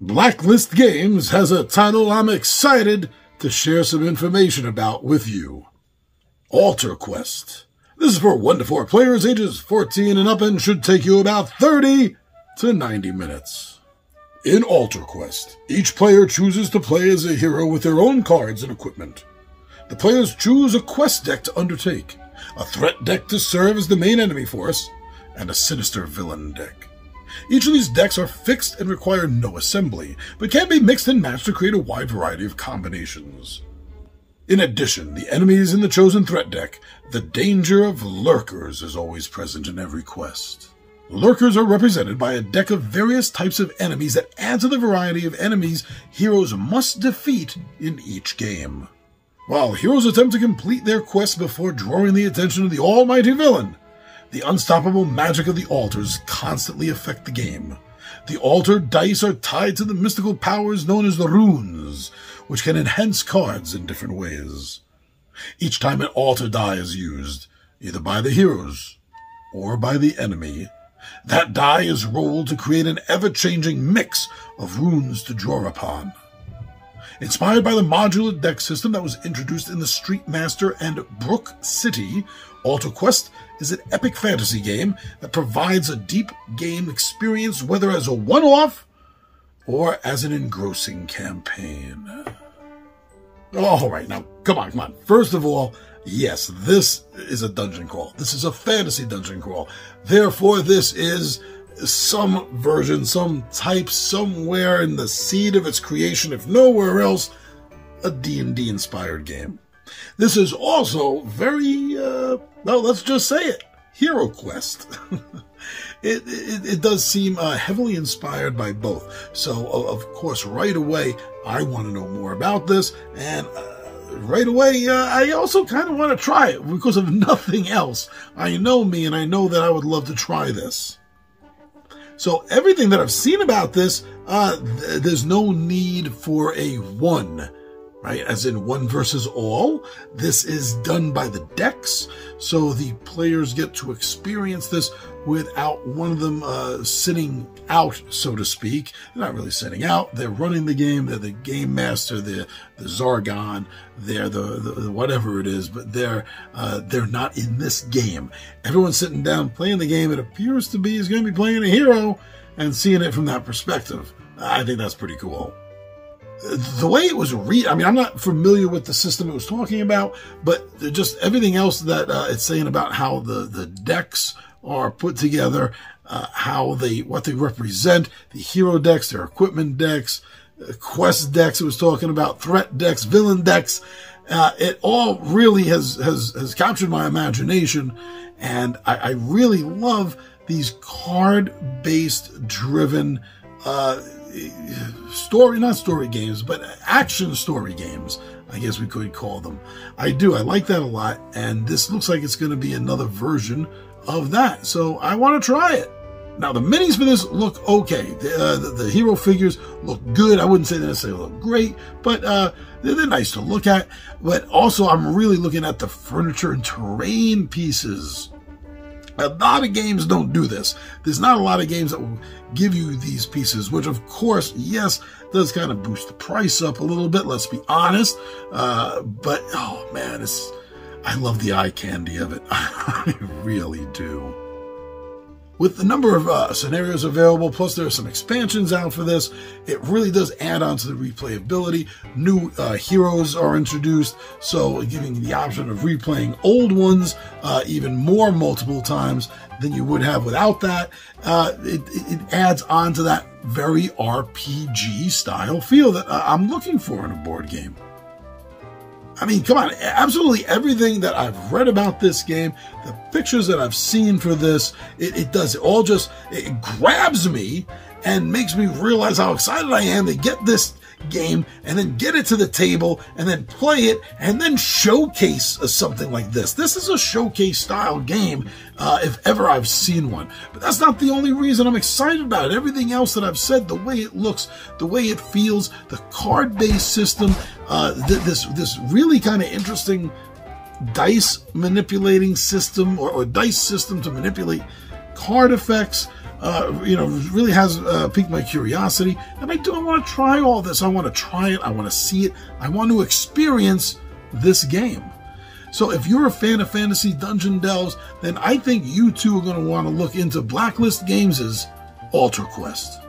Blacklist Games has a title I'm excited to share some information about with you. Altar Quest. This is for 1 to 4 players ages 14 and up and should take you about 30 to 90 minutes. In Altar Quest, each player chooses to play as a hero with their own cards and equipment. The players choose a quest deck to undertake, a threat deck to serve as the main enemy force, and a sinister villain deck. Each of these decks are fixed and require no assembly, but can be mixed and matched to create a wide variety of combinations. In addition, the enemies in the chosen threat deck, the danger of lurkers is always present in every quest. Lurkers are represented by a deck of various types of enemies that add to the variety of enemies heroes must defeat in each game. While heroes attempt to complete their quest before drawing the attention of the almighty villain, the unstoppable magic of the altars constantly affect the game. The altar dice are tied to the mystical powers known as the runes, which can enhance cards in different ways. Each time an altar die is used, either by the heroes or by the enemy, that die is rolled to create an ever-changing mix of runes to draw upon. Inspired by the modular deck system that was introduced in the Street Master and Brook City, Altar Quest is an epic fantasy game that provides a deep game experience, whether as a one-off or as an engrossing campaign. All right, now come on, come on. First of all, yes, this is a dungeon crawl. This is a fantasy dungeon crawl. Therefore, this is some version, some type, somewhere in the seed of its creation, if nowhere else, a D&D inspired game. This is also very, uh, well, let's just say it, Hero Quest. it, it, it, does seem uh, heavily inspired by both. So, of course, right away, I want to know more about this, and uh, right away, uh, I also kind of want to try it because of nothing else. I know me, and I know that I would love to try this. So everything that I've seen about this, uh, th- there's no need for a one right? As in one versus all. This is done by the decks, so the players get to experience this without one of them uh, sitting out, so to speak. They're not really sitting out. They're running the game. They're the game master. They're the Zargon. They're the, the, the whatever it is, but they're uh, they're not in this game. Everyone's sitting down playing the game. It appears to be is going to be playing a hero and seeing it from that perspective. I think that's pretty cool the way it was read, I mean, I'm not familiar with the system it was talking about, but just everything else that uh, it's saying about how the, the decks are put together, uh, how they, what they represent, the hero decks, their equipment decks, uh, quest decks it was talking about, threat decks, villain decks. Uh, it all really has, has, has captured my imagination. And I, I really love these card based driven, uh, story, not story games, but action story games, I guess we could call them. I do. I like that a lot. And this looks like it's going to be another version of that. So I want to try it. Now, the minis for this look okay. The, uh, the, the, hero figures look good. I wouldn't say they necessarily look great, but uh, they're, they're nice to look at. But also, I'm really looking at the furniture and terrain pieces. A lot of games don't do this. There's not a lot of games that will give you these pieces, which of course, yes, does kind of boost the price up a little bit. Let's be honest. Uh, but oh man, it's, I love the eye candy of it. I really do. With the number of uh, scenarios available, plus there are some expansions out for this, it really does add on to the replayability. New uh, heroes are introduced, so giving the option of replaying old ones uh, even more multiple times than you would have without that. Uh, it, it, adds on to that very RPG style feel that uh, I'm looking for in a board game. I mean, come on, absolutely everything that I've read about this game, the pictures that I've seen for this, it, it does it all just, it grabs me and makes me realize how excited I am to get this game and then get it to the table and then play it and then showcase something like this. This is a showcase style game, uh, if ever I've seen one. But that's not the only reason I'm excited about it. Everything else that I've said, the way it looks, the way it feels, the card-based system, uh, th this this really kind of interesting dice manipulating system or, or dice system to manipulate card effects uh, you know, really has uh, piqued my curiosity. And I do want to try all this. I want to try it. I want to see it. I want to experience this game. So if you're a fan of Fantasy Dungeon Delves, then I think you too are going to want to look into Blacklist Games' Altar Quest.